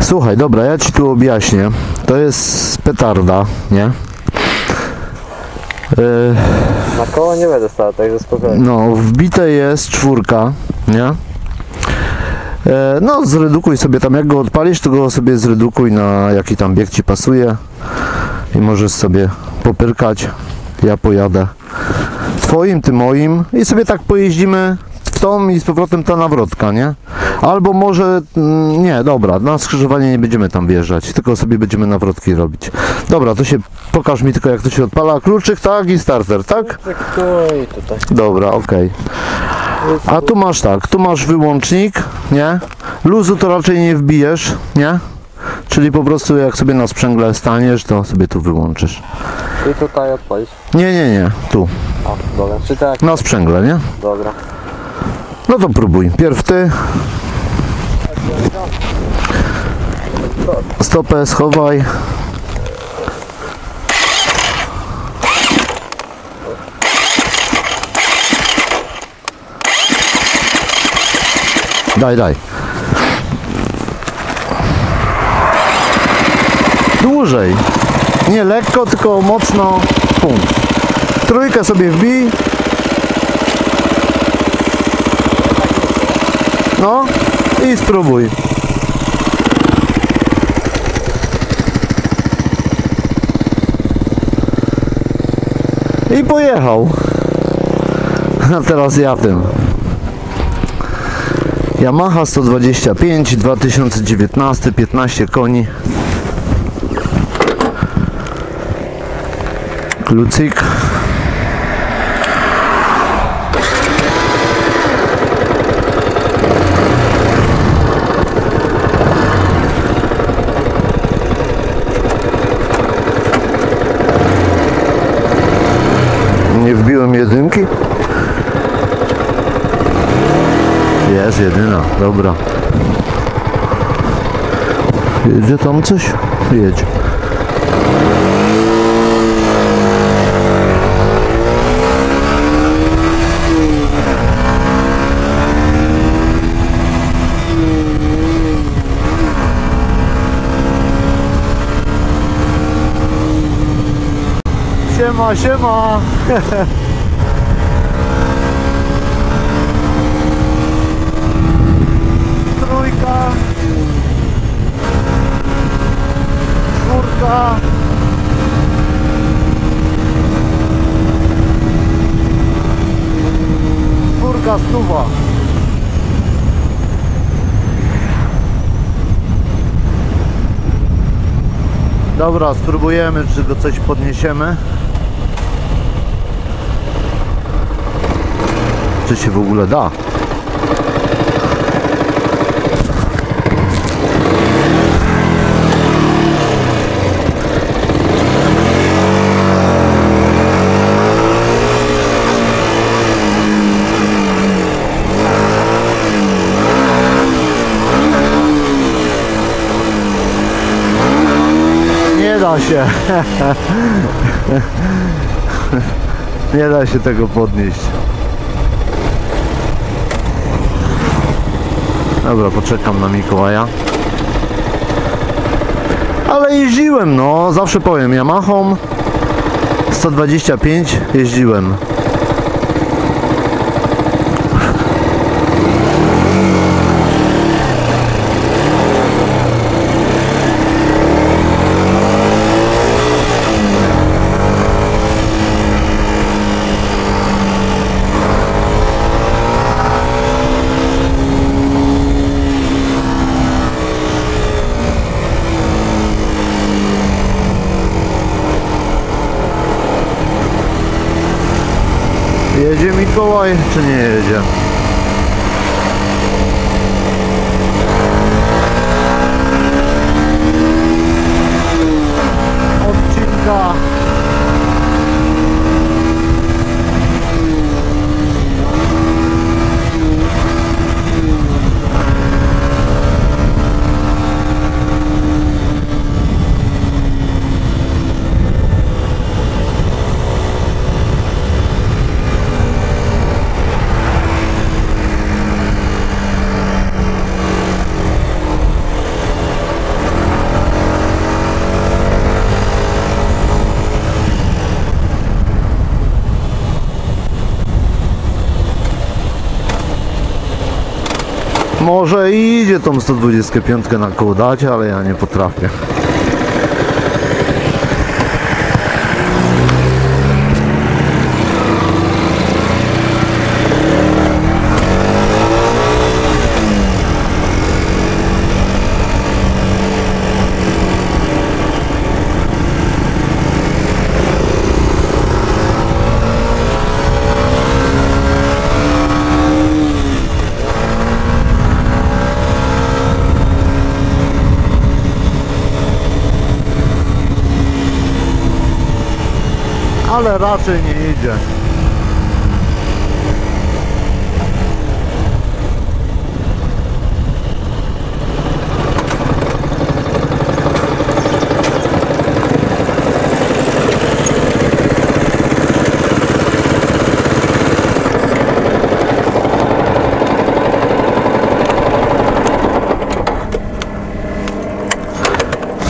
Słuchaj, dobra, ja ci tu objaśnię. To jest petarda, nie? E, Na koło nie będę stał, także spokojnie. No, wbite jest czwórka, nie? E, no, zredukuj sobie tam, jak go odpalisz, to go sobie zredukuj na jaki tam bieg ci pasuje i możesz sobie popyrkać. Ja pojadę twoim, ty moim i sobie tak pojeździmy tą i z powrotem ta nawrotka, nie? Albo może, mm, nie, dobra, na skrzyżowanie nie będziemy tam wjeżdżać, tylko sobie będziemy nawrotki robić. Dobra, to się, pokaż mi tylko jak to się odpala. Kluczyk, tak i starter, tak? Dobra, okej. A tu masz tak, tu masz wyłącznik, nie? Luzu to raczej nie wbijesz, nie? Czyli po prostu jak sobie na sprzęgle staniesz, to sobie tu wyłączysz. I tutaj odpalić. Nie, nie, nie, tu, A, dobra. Czy tak? na sprzęgle, nie? Dobra. No to próbuj. Pierw ty. Stopę schowaj. Daj, daj. Dłużej. Nie lekko, tylko mocno. Punkt. Trójkę sobie wbij. No i spróbuj. I pojechał. A teraz ja tym. Yamaha 125 2019 15 koni. Klucyk. Jest jedyna, dobra. Jedzie tam coś? Jedzie. Siema, siema! Trójka. Czwórka. Stuwa. Dobra, spróbujemy, czy go coś podniesiemy. Czy się w ogóle da? Nie da się. Nie da się tego podnieść. Dobra, poczekam na Mikołaja. Ale jeździłem, no, zawsze powiem, Yamahą 125 jeździłem. Jedzie Mikołaj, czy nie jedzie? Może idzie tą 125 na koło dać, ale ja nie potrafię. Ale raczej nie idzie.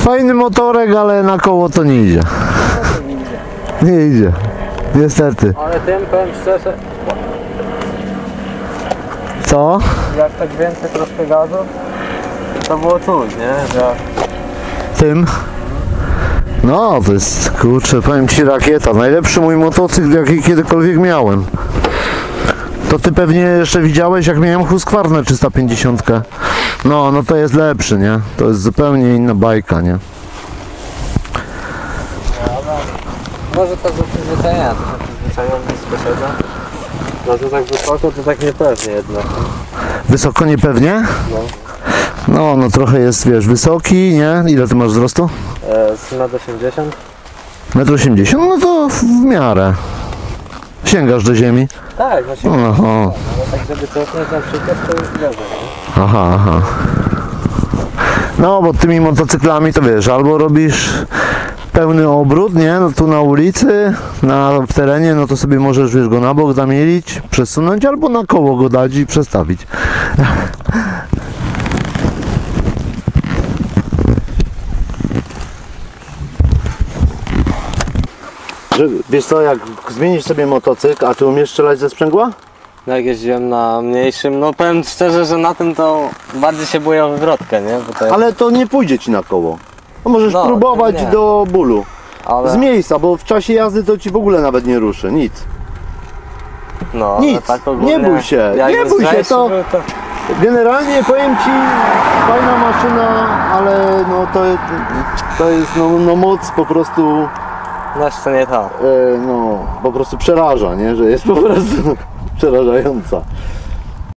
Fajny motorek, ale na koło to nie idzie. Nie idzie. Niestety. Ale tym powiem szczerze, Co? jak tak więcej troszkę gazu, to było czuć, nie? Że Tym? No, to jest, kurczę, powiem Ci, rakieta. Najlepszy mój motocykl, jaki kiedykolwiek miałem. To Ty pewnie jeszcze widziałeś, jak miałem Husqvarnę 350. No, no to jest lepszy, nie? To jest zupełnie inna bajka, nie? Może to do przyzwyczajenia, to się przyzwyczajony z posiada. No to tak wysoko, to tak niepewnie jednak. Wysoko niepewnie? No. No, no trochę jest, wiesz, wysoki, nie? Ile Ty masz wzrostu? E, z nad 80? 1,80 m? No to w miarę. Sięgasz do ziemi? Tak, właśnie. No, no. Ale tak żeby cofnąć na przykład, to już nie? Aha, aha. No, bo tymi motocyklami to wiesz, albo robisz pełny obrót, nie? No tu na ulicy, na, w terenie, no to sobie możesz, wiesz, go na bok zamielić, przesunąć, albo na koło go dać i przestawić. Wiesz co, jak zmienisz sobie motocykl, a ty umiesz strzelać ze sprzęgła? No jak jeździłem na mniejszym, no powiem szczerze, że na tym to bardziej się boję o wywrotkę, nie? Bo to jest, Ale to nie pójdzie ci na koło. No możesz No, próbować nie. do bólu. ale, Z miejsca, bo w czasie jazdy to ci w ogóle nawet nie ruszy, nic. no, ale nic, tak ogólnie, nie bój się, jak nie bój się, to- był, to... Generalnie powiem ci, fajna maszyna, ale no to, to jest no, no moc po prostu, No jeszcze nie to. e, no po prostu przeraża, nie? Że jest po prostu przerażająca.